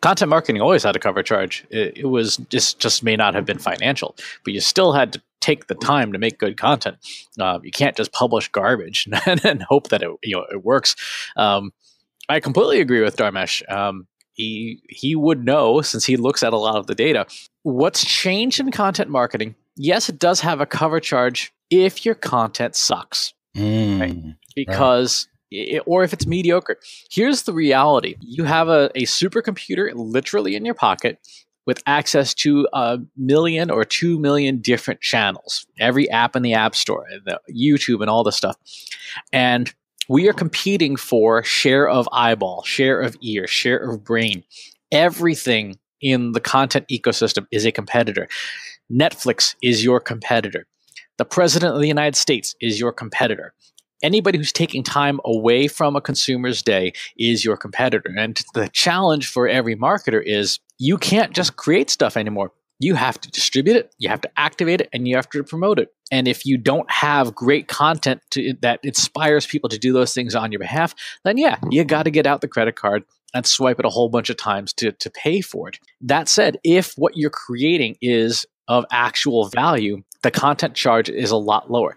content marketing always had a cover charge. It, it, was just just may not have been financial, but you still had to take the time to make good content. Uh, you can't just publish garbage and, and, hope that it you know it works. Um, I completely agree with Dharmesh. Um, he he would know since he looks at a lot of the data. What's changed in content marketing? Yes, it does have a cover charge if your content sucks, mm, right? because. Right or if it's mediocre. Here's the reality you have a, a supercomputer literally in your pocket with access to a million or two million different channels, every app in the App Store, the YouTube, and all this stuff. And we are competing for share of eyeball, share of ear, share of brain. Everything in the content ecosystem is a competitor. Netflix is your competitor. The president of the United States is your competitor anybody who's taking time away from a consumer's day is your competitor. And the challenge for every marketer is you can't just create stuff anymore. You have to distribute it, you have to activate it, and you have to promote it. And if you don't have great content to, that inspires people to do those things on your behalf, then yeah, you got to get out the credit card and swipe it a whole bunch of times to, to pay for it. That said, if what you're creating is of actual value, the content charge is a lot lower.